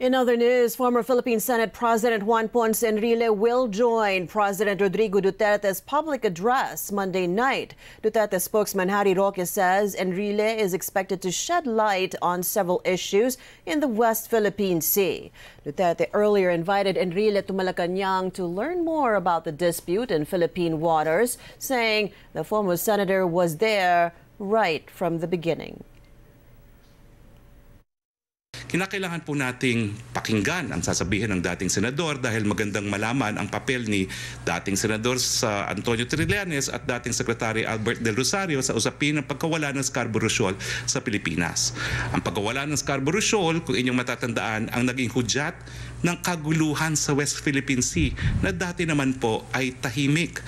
In other news, former Philippine Senate President Juan Ponce Enrile will join President Rodrigo Duterte's public address Monday night. Duterte spokesman Harry Roque says Enrile is expected to shed light on several issues in the West Philippine Sea. Duterte earlier invited Enrile to Malacanang to learn more about the dispute in Philippine waters, saying the former senator was there right from the beginning. Kinakailangan po nating pakinggan ang sasabihin ng dating senador dahil magandang malaman ang papel ni dating senador sa Antonio Trillanes at dating sekretary Albert Del Rosario sa usapin ng pagkawala ng Scarborough Shoal sa Pilipinas. Ang pagkawala ng Scarborough Shoal, kung inyong matatandaan, ang naging hudyat ng kaguluhan sa West Philippine Sea na dati naman po ay tahimik.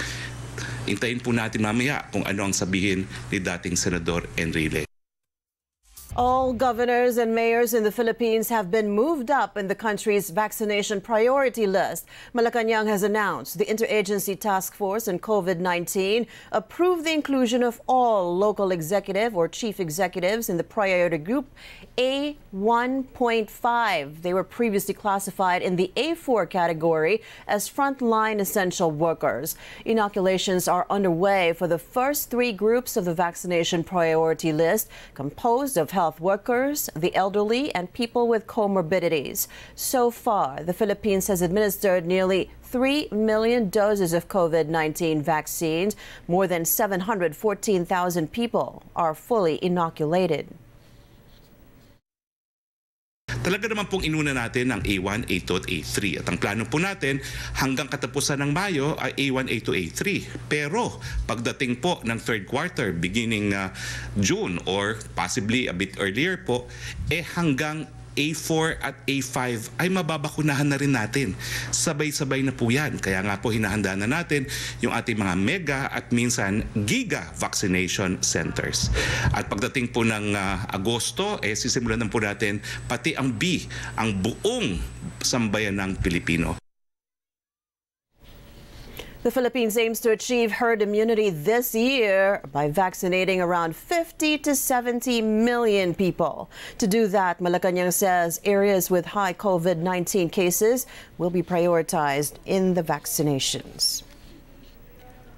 Intayin po natin mamaya kung ano ang sabihin ni dating Senador Enrile. All governors and mayors in the Philippines have been moved up in the country's vaccination priority list. Malacanang has announced the Interagency Task Force on COVID-19 approved the inclusion of all local executive or chief executives in the priority group A1.5. They were previously classified in the A4 category as frontline essential workers. Inoculations are underway for the first three groups of the vaccination priority list composed of health health workers, the elderly, and people with comorbidities. So far, the Philippines has administered nearly 3 million doses of COVID 19 vaccines. More than 714,000 people are fully inoculated. Talaga naman pong inuna natin ang A1, A2 at A3. At ang plano po natin hanggang katapusan ng Mayo ay A1, A2, A3. Pero pagdating po ng third quarter, beginning uh, June or possibly a bit earlier po, eh hanggang A4 at A5 ay mababakunahan na rin natin. Sabay-sabay na po yan. Kaya nga po hinahanda na natin yung ating mga mega at minsan giga vaccination centers. At pagdating po ng uh, Agosto, eh sisimulan na po natin pati ang B, ang buong sambayan ng Pilipino. The Philippines aims to achieve herd immunity this year by vaccinating around 50 to 70 million people. To do that, Malacanang says areas with high COVID 19 cases will be prioritized in the vaccinations.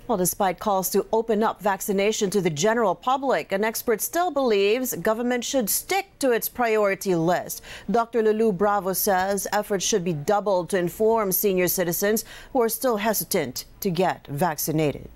Well, despite calls to open up vaccination to the general public, an expert still believes government should stick to its priority list. Dr. Lulu Bravo says efforts should be doubled to inform senior citizens who are still hesitant to get vaccinated.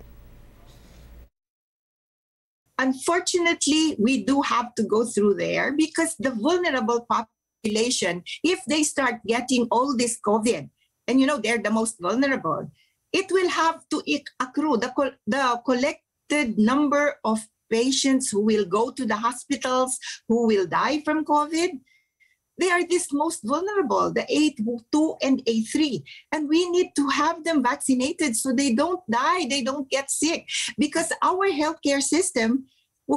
Unfortunately, we do have to go through there because the vulnerable population, if they start getting all this COVID, and you know, they're the most vulnerable, it will have to accrue the, the collected number of patients who will go to the hospitals, who will die from COVID. They are this most vulnerable, the A2 and A3. And we need to have them vaccinated so they don't die, they don't get sick. Because our healthcare system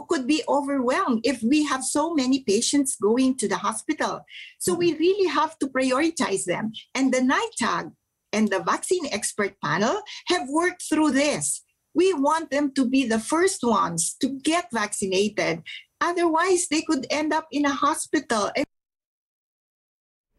could be overwhelmed if we have so many patients going to the hospital. So we mm-hmm. really have to prioritize them. And the NITAG and the vaccine expert panel have worked through this. We want them to be the first ones to get vaccinated. Otherwise, they could end up in a hospital.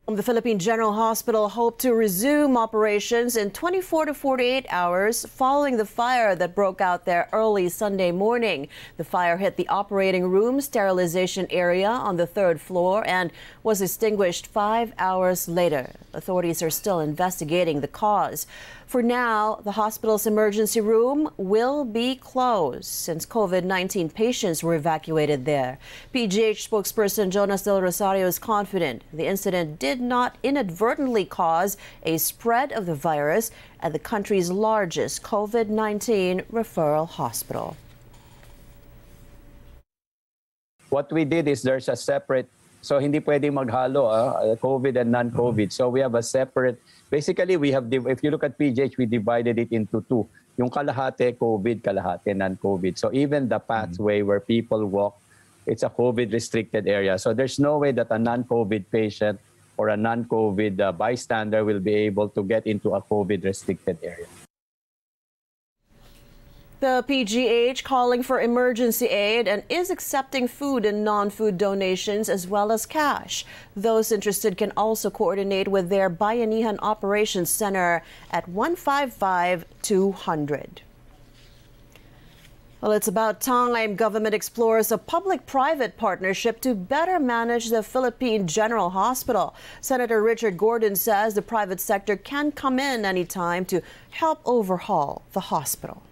The Philippine General Hospital hoped to resume operations in 24 to 48 hours following the fire that broke out there early Sunday morning. The fire hit the operating room sterilization area on the third floor and was extinguished five hours later. Authorities are still investigating the cause. For now, the hospital's emergency room will be closed since COVID 19 patients were evacuated there. PGH spokesperson Jonas Del Rosario is confident the incident did not inadvertently cause a spread of the virus at the country's largest COVID 19 referral hospital. What we did is there's a separate So hindi pwedeng maghalo ah, COVID and non-COVID. So we have a separate basically we have if you look at PGH we divided it into two. Yung kalahati COVID, kalahati non-COVID. So even the pathway where people walk it's a COVID restricted area. So there's no way that a non-COVID patient or a non-COVID uh, bystander will be able to get into a COVID restricted area. The PGH calling for emergency aid and is accepting food and non food donations as well as cash. Those interested can also coordinate with their Bayanihan Operations Center at 155 200. Well, it's about time government explores a public private partnership to better manage the Philippine General Hospital. Senator Richard Gordon says the private sector can come in anytime to help overhaul the hospital.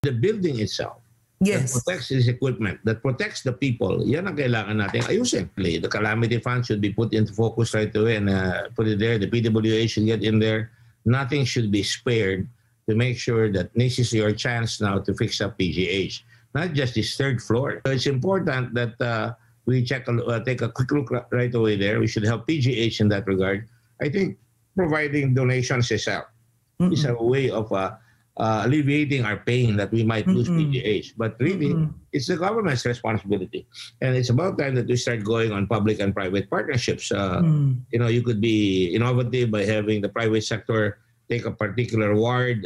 the building itself Yes. that protects its equipment, that protects the people, yan ang kailangan natin ayusin. The calamity fund should be put into focus right away and uh, put it there. The PWA should get in there. Nothing should be spared to make sure that this is your chance now to fix up PGH, not just this third floor. So it's important that uh, we check, a, uh, take a quick look right away there. We should help PGH in that regard. I think providing donations is a, is a way of uh, uh, alleviating our pain that we might lose PGH. But really, it's the government's responsibility. And it's about time that we start going on public and private partnerships. Uh, You know, you could be innovative by having the private sector take a particular ward